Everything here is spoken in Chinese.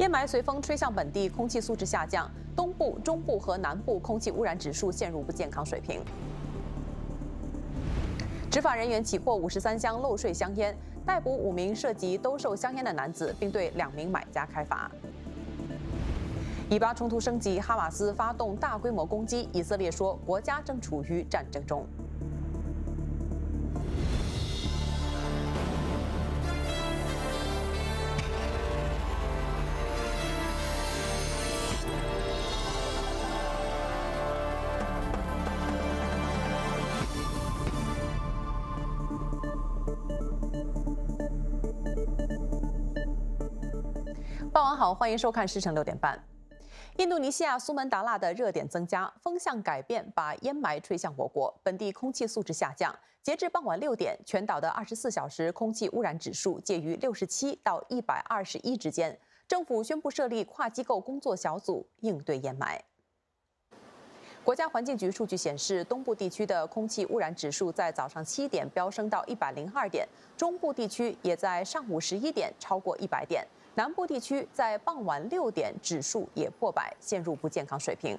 烟霾随风吹向本地，空气素质下降，东部、中部和南部空气污染指数陷入不健康水平。执法人员起获五十三箱漏税香烟，逮捕五名涉及兜售香烟的男子，并对两名买家开罚。以巴冲突升级，哈马斯发动大规模攻击，以色列说国家正处于战争中。傍晚好，欢迎收看《时辰六点半》。印度尼西亚苏门答腊的热点增加，风向改变，把烟霾吹向我国，本地空气素质下降。截至傍晚六点，全岛的二十四小时空气污染指数介于六十七到一百二十一之间。政府宣布设立跨机构工作小组应对烟霾。国家环境局数据显示，东部地区的空气污染指数在早上七点飙升到一百零二点，中部地区也在上午十一点超过一百点。南部地区在傍晚六点指数也破百，陷入不健康水平。